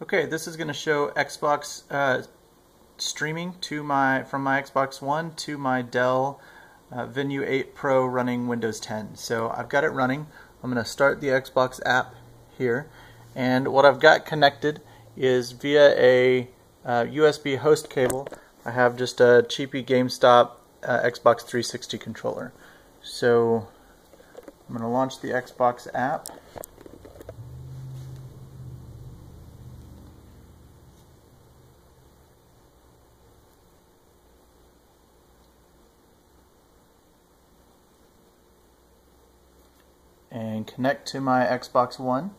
Okay, this is going to show Xbox uh, streaming to my from my Xbox One to my Dell uh, Venue 8 Pro running Windows 10. So I've got it running. I'm going to start the Xbox app here, and what I've got connected is via a uh, USB host cable. I have just a cheapy GameStop uh, Xbox 360 controller. So I'm going to launch the Xbox app. And connect to my Xbox One,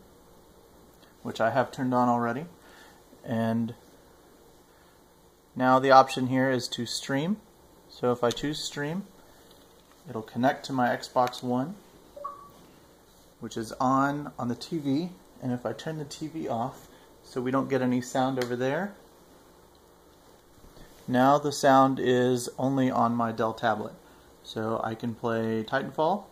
which I have turned on already. And now the option here is to stream. So if I choose stream, it'll connect to my Xbox One, which is on on the TV. And if I turn the TV off, so we don't get any sound over there, now the sound is only on my Dell tablet. So I can play Titanfall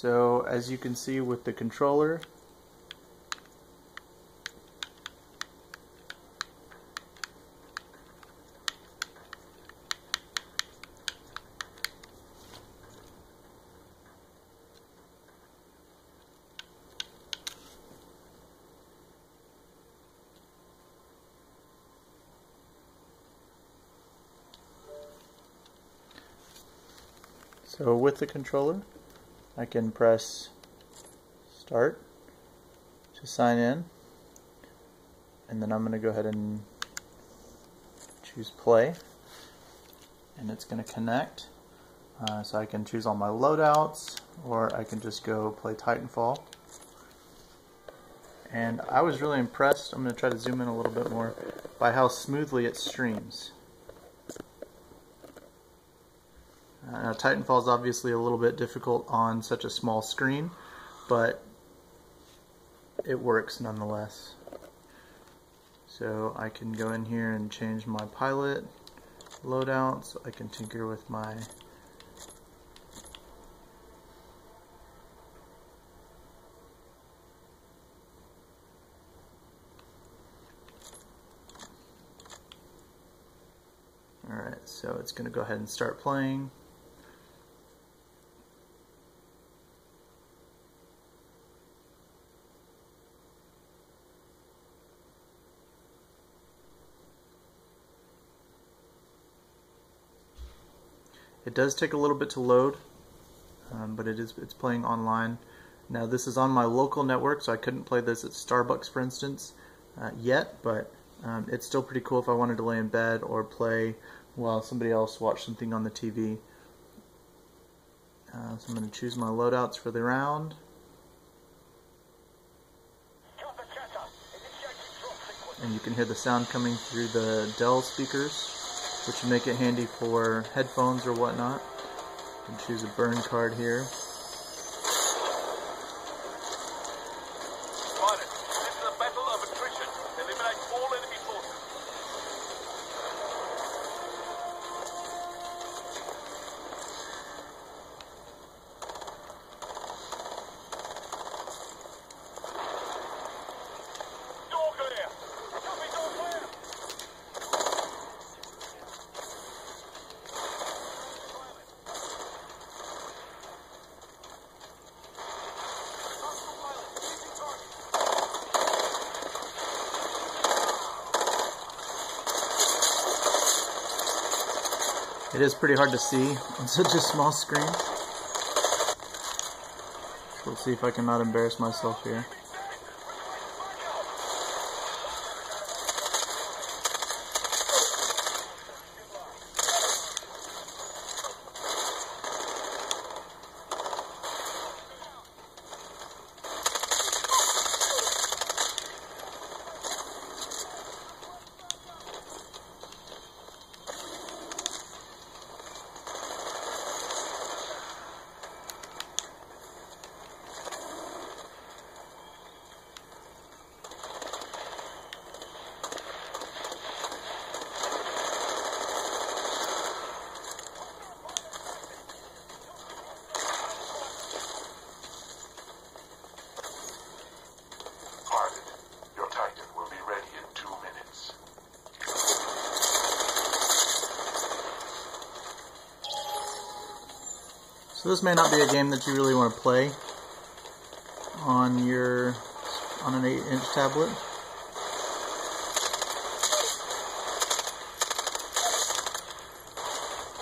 So as you can see with the controller, So with the controller, I can press start to sign in. And then I'm going to go ahead and choose play. And it's going to connect. Uh, so I can choose all my loadouts or I can just go play Titanfall. And I was really impressed. I'm going to try to zoom in a little bit more by how smoothly it streams Uh, Titanfall is obviously a little bit difficult on such a small screen, but it works nonetheless. So I can go in here and change my pilot loadouts. I can tinker with my Alright, so it's going to go ahead and start playing. It does take a little bit to load, um, but it is it's playing online. Now this is on my local network, so I couldn't play this at Starbucks, for instance, uh, yet, but um, it's still pretty cool if I wanted to lay in bed or play while somebody else watched something on the TV. Uh, so I'm going to choose my loadouts for the round. And you can hear the sound coming through the Dell speakers which would make it handy for headphones or whatnot. Can choose a burn card here. It is pretty hard to see on such a small screen. So let's see if I can not embarrass myself here. So this may not be a game that you really want to play on your on an 8 inch tablet.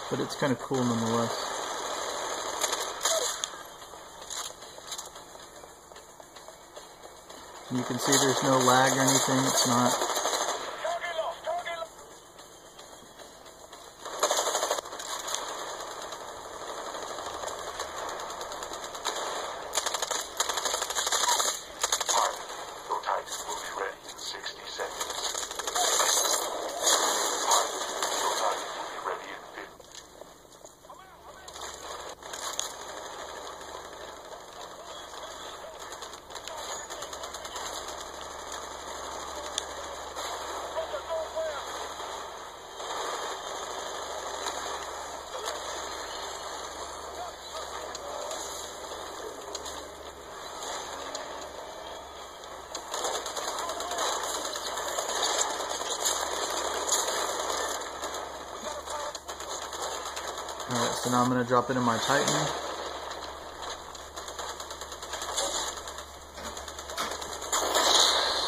But it's kind of cool nonetheless. you can see there's no lag or anything. It's not Alright, so now I'm going to drop it in my Titan.